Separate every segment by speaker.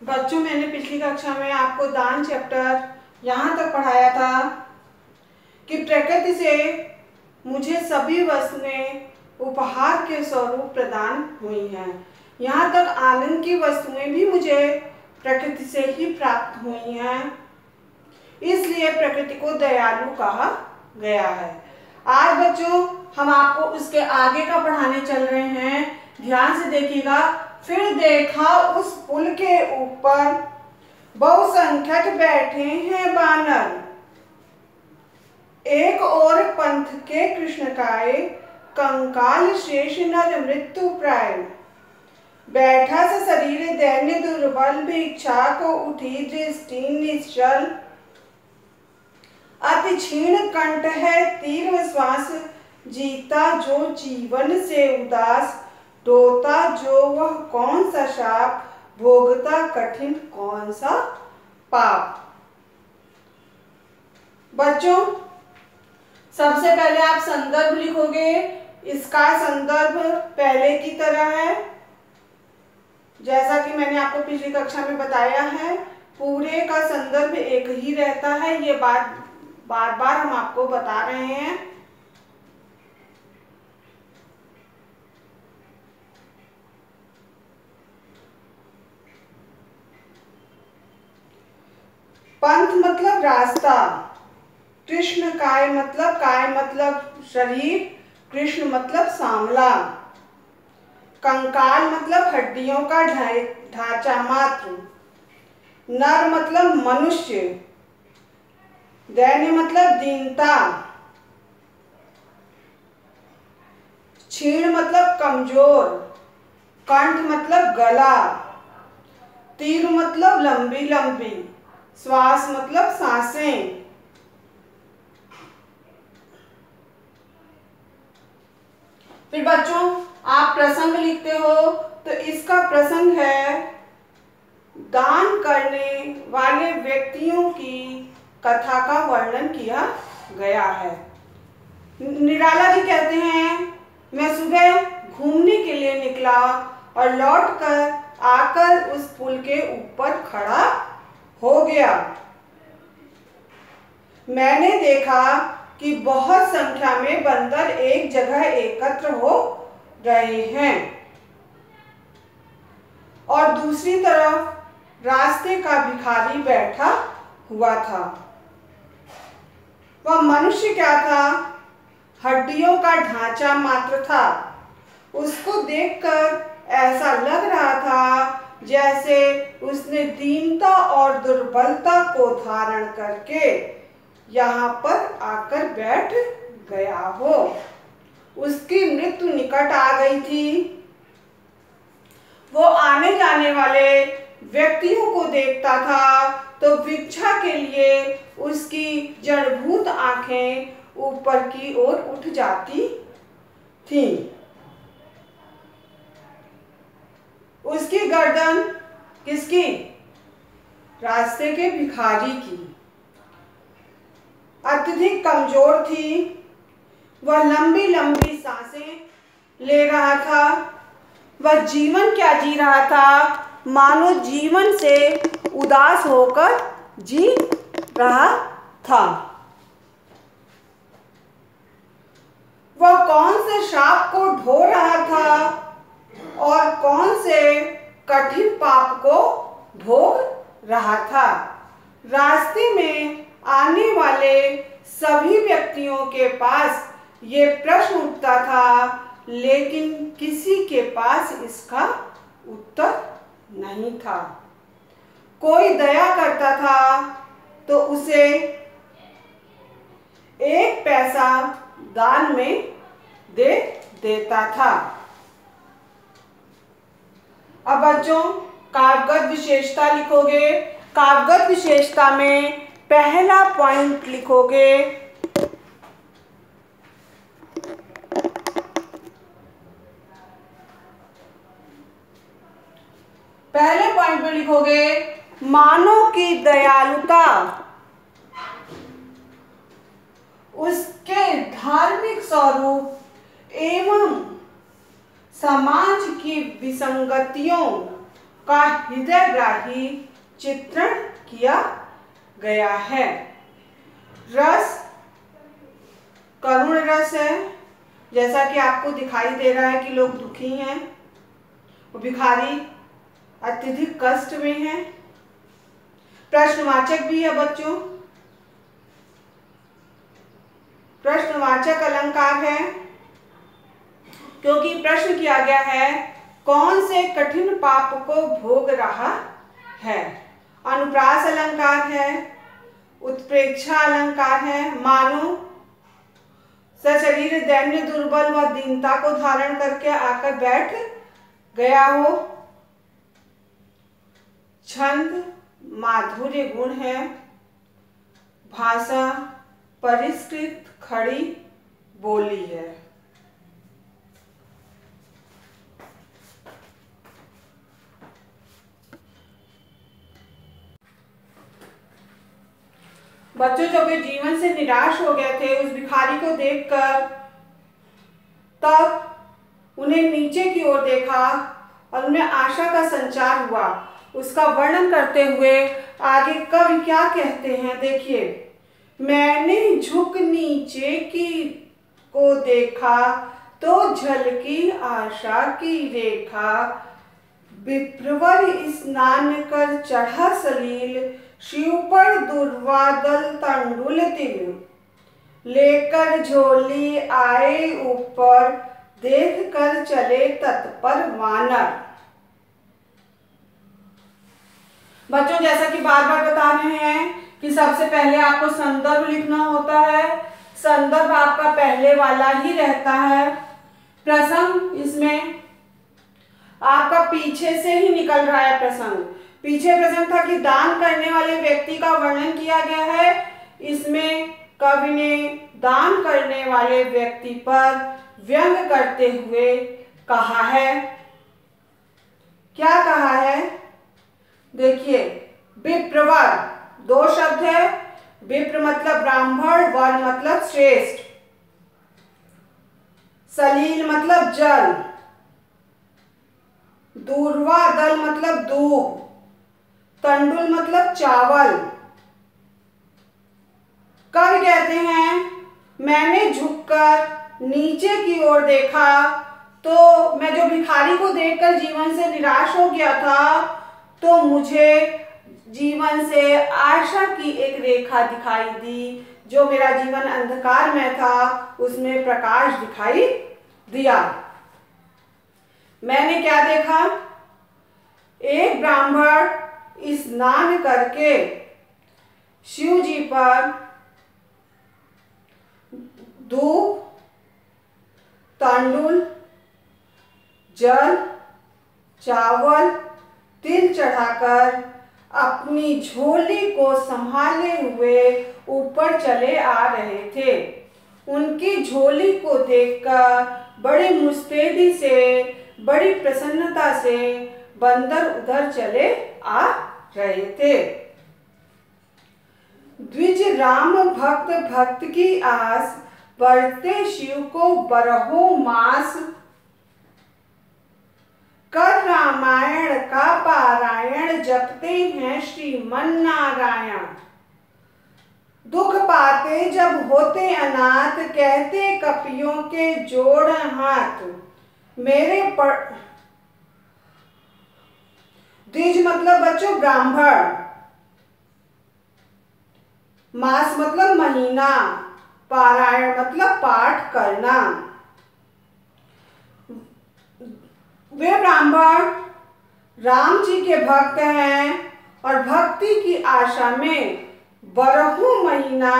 Speaker 1: बच्चों, मैंने पिछली कक्षा में आपको दान चैप्टर यहाँ तक पढ़ाया था कि प्रकृति से मुझे सभी वस्तुएँ उपहार के स्वरूप प्रदान हुई हैं। यहाँ तक आनंद की वस्तुएँ भी मुझे प्रकृति से ही प्राप्त हुई हैं। इसलिए प्रकृति को दयालु कहा गया है। आज बच्चों, हम आपको उसके आगे का पढ़ाने चल रहे हैं। ध्यान से देखिएगा फिर देखा उस पुल के ऊपर बहुसंख्यक बैठे हैं बानर। एक और पंथ के कृष्णकाय कंकाल शेष नर मृत्यु प्राय। बैठा से शरीर दैन्य दुर्बल भिक्षा को उठी दृष्टि निश्चल। अति क्षीण कंठ है तीर श्वास जीता जो जीवन से उदास। डोता जो वह कौन सा शाप, भोगता कठिन कौन सा पाप? बच्चों, सबसे पहले आप संदर्भ लिखोगे। इसका संदर्भ पहले की तरह है। जैसा कि मैंने आपको पिछली कक्षा में बताया है, पूरे का संदर्भ एक ही रहता है। ये बात बार बार हम आपको बता रहे हैं। पंथ मतलब रास्ता। कृष्ण काय मतलब काय मतलब शरीर, कृष्ण मतलब सांवला। कंकाल मतलब हड्डियों का ढांचा मात्र। नर मतलब मनुष्य। दैन्य मतलब दीनता। छीण मतलब कमज़ोर। कंठ मतलब गला। तीर मतलब लंबी लंबी श्वास मतलब साँसें। फिर बच्चों, आप प्रसंग लिखते हो तो इसका प्रसंग है, दान करने वाले व्यक्तियों की कथा का वर्णन किया गया है। निराला जी कहते हैं, मैं सुबह घूमने के लिए निकला और लौटकर आकर उस पुल के ऊपर खड़ा हो गया। मैंने देखा कि बहुत संख्या में बंदर एक जगह एकत्र हो रहे हैं। और दूसरी तरफ़ रास्ते का भिखारी बैठा हुआ था। वह मनुष्य क्या था? हड्डियों का ढांचा मात्र था। उसको देखकर ऐसा लग रहा था जैसे उसने दीनता और दुर्बलता को धारण करके यहाँ पर आकर बैठ गया हो। उसकी मृत्यु निकट आ गई थी। वो आने जाने वाले व्यक्तियों को देखता था तो भिक्षा के लिए उसकी जड़भूत आँखें ऊपर की ओर उठ जाती थी। उसकी गर्दन किसकी? रास्ते के भिखारी की। अत्यधिक कमज़ोर थी। वह लंबी लंबी साँसें ले रहा था। वह जीवन क्या जी रहा था? मानो जीवन से उदास होकर जी रहा था। वह कौन से शाप को ढो रहा था? और कौन से कठिन पाप को भोग रहा था? रास्ते में आने वाले सभी व्यक्तियों के पास ये प्रश्न उठता था, लेकिन किसी के पास इसका उत्तर नहीं था। कोई दया करता था तो उसे एक पैसा दान में दे देता था। अब बच्चों काव्यगत विशेषता लिखोगे। काव्यगत विशेषता में पहला पॉइंट लिखोगे। पहले पॉइंट में लिखोगे, मानव की दयालुता। उसके धार्मिक स्वरूप एवं समाज की विसंगतियों का हृदयग्राही चित्रण किया गया है। रस, करुण रस है। जैसा कि आपको दिखाई दे रहा है कि लोग दुखी हैं भिखारी अत्यधिक कष्ट में हैं। प्रश्नवाचक भी है बच्चों। प्रश्नवाचक अलंकार है। क्योंकि प्रश्न किया गया है, कौन से कठिन पाप को भोग रहा है? अनुप्रास अलंकार है, उत्प्रेक्षा अलंकार है, मानो सशरीर दैन्य, दुर्बल व दीनता को धारण करके आकर बैठ गया हो। छंद माधुर्य गुण है, भाषा परिष्कृत खड़ी बोली है। बच्चों, जब वे जीवन से निराश हो गए थे उस भिखारी को देखकर, तब उन्हें नीचे की ओर देखा और उन्हें आशा का संचार हुआ। उसका वर्णन करते हुए आगे कवि क्या कहते हैं, देखिए। मैंने झुक नीचे की को देखा तो झलकी आशा की रेखा। विप्रवर स्नान कर चढ़ा सलील शिव पर दुर्वादल तंडुल तिल। लेकर झोली आए ऊपर देख कर चले तत्पर वानर। बच्चों, जैसा कि बार बार बता रहे हैं कि सबसे पहले आपको संदर्भ लिखना होता है। संदर्भ आपका पहले वाला ही रहता है। प्रसंग इसमें आपका पीछे से ही निकल रहा है प्रसंग। पीछे प्रसंग था कि दान करने वाले व्यक्ति का वर्णन किया गया है। इसमें कवि ने दान करने वाले व्यक्ति पर व्यंग करते हुए कहा है। क्या कहा है? देखिए, विप्रवर, दो शब्द है। विप्र मतलब ब्राह्मण, वर मतलब श्रेष्ठ। सलील मतलब जल। दूरवा, दल मतलब दूब। तंडुल मतलब चावल। कब कहते हैं? मैंने झुककर नीचे की ओर देखा तो मैं जो भिखारी को देखकर जीवन से निराश हो गया था तो मुझे जीवन से आशा की एक रेखा दिखाई दी, जो मेरा जीवन अंधकार में था, उसमें प्रकाश दिखाई दिया। मैंने क्या देखा? एक ब्राह्मण स्नान करके शिव जी पर धूप तांडुल जल, चावल, तिल चढ़ाकर अपनी झोली को संभाले हुए ऊपर चले आ रहे थे। उनकी झोली को देखकर बड़ी मुस्तैदी से, बड़ी प्रसन्नता से बंदर उधर चले आ रहे थे द्विज राम भक्त भक्त की आस, बढ़ते शिव को बरहो मास। कर रामायण का पारायण, जपते हैं श्रीमन नारायण दुख पाते जब होते अनाथ, कहते कपियों के जोड़ हाथ। मेरे पर द्विज मतलब बच्चों, ब्राह्मण। मास मतलब महीना। पारायण मतलब पाठ करना। वे ब्राह्मण, राम जी के भक्त हैं और भक्ति की आशा में बरहू महीना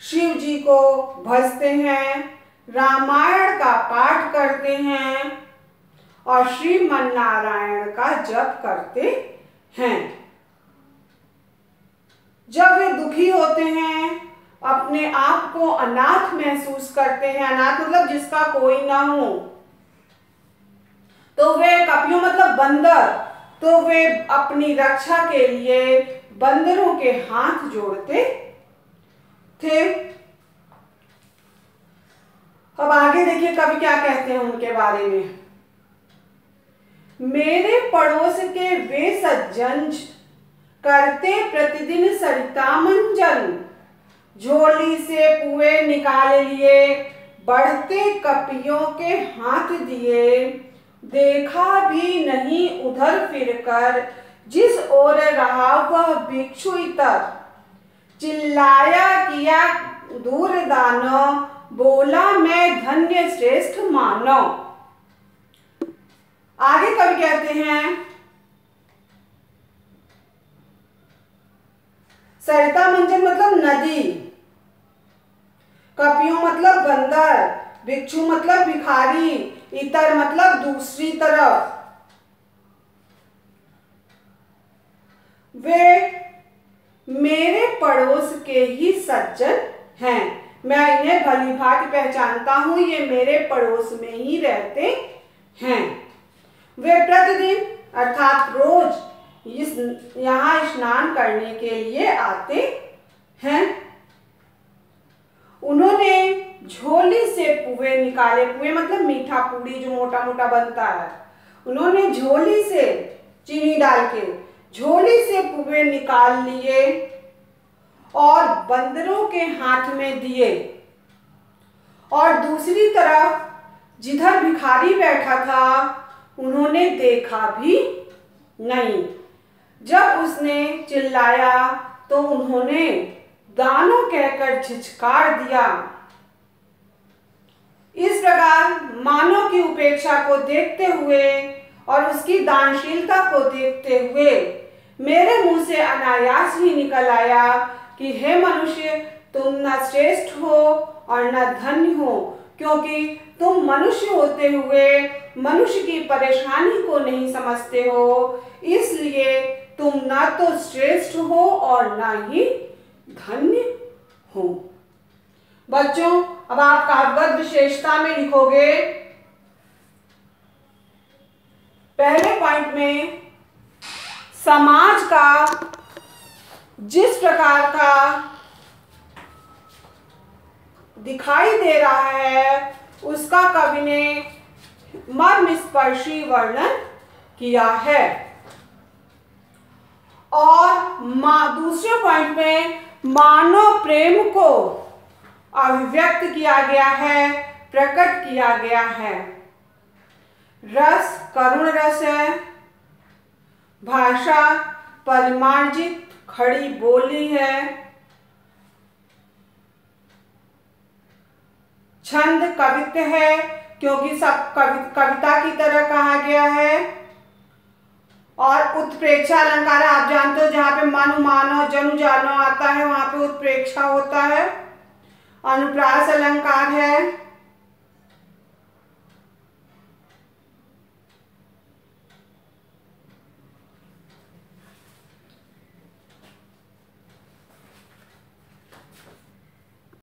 Speaker 1: शिव जी को भजते हैं, रामायण का पाठ करते हैं। और श्रीमन नारायण का जप करते हैं। जब वे दुखी होते हैं, अपने आप को अनाथ महसूस करते हैं, अनाथ मतलब जिसका कोई ना हो तो वे कपियों मतलब बंदर तो वे अपनी रक्षा के लिए बंदरों के हाथ जोड़ते थे। अब आगे देखिए कवि क्या कहते हैं उनके बारे में। मेरे पड़ोस के वे सज्जन करते प्रतिदिन सरिता मंजन झोली से पुए निकाल लिए, बढ़ते कपियों के हाथ दिए। देखा भी नहीं उधर फिरकर, जिस ओर रहा वह भिक्षु इतर। चिल्लाया किया दूर दानो बोला मैं धन्य श्रेष्ठ मानो। आगे कवि कहते हैं, सरिता मंजन मतलब नदी, कपियों मतलब बंदर भिक्षु मतलब भिखारी, इतर मतलब दूसरी तरफ़। वे मेरे पड़ोस के ही सज्जन हैं। मैं इन्हें भली भांति पहचानता हूँ, ये मेरे पड़ोस में ही रहते हैं। वे प्रतिदिन, अर्थात रोज, इस, यहाँ स्नान करने के लिए आते हैं। उन्होंने झोली से पुए निकाले। पुए मतलब मीठा पूड़ी जो मोटा मोटा बनता है। उन्होंने झोली से चीनी डाल के, झोली से पुए निकाल लिए और बंदरों के हाथ में दिए। और दूसरी तरफ़ जिधर भिखारी बैठा था उन्होंने देखा भी नहीं। जब उसने चिल्लाया तो उन्होंने दानों कहकर झिझकार दिया। इस प्रकार मानव की उपेक्षा को देखते हुए और उसकी दानशीलता को देखते हुए मेरे मुँह से अनायास ही निकल आया कि, हे मनुष्य, तुम न श्रेष्ठ हो और न धन्य हो, क्योंकि तुम मनुष्य होते हुए मनुष्य की परेशानी को नहीं समझते हो, इसलिए तुम ना तो श्रेष्ठ हो और ना ही धन्य हो। बच्चों, अब आप काव्यगत विशेषता में लिखोगे। पहले पॉइंट में, समाज का जिस प्रकार का दिखाई दे रहा है, उसका कवि ने मर्म स्पर्शी वर्णन किया है। और दूसरे पॉइंट में मानव प्रेम को अभिव्यक्त किया गया है, प्रकट किया गया है। रस, करुण रस है। भाषा, परिमार्जित, खड़ी बोली है। छंद, कवित्व है। क्योंकि सब कवि, कविता की तरह कहा गया है। और उत्प्रेक्षा, अलंकार, आप जानते हो, जहाँ पे मनु मानो जनु, जानो आता है, वहाँ पे उत्प्रेक्षा होता है। अनुप्रास, अलंकार है।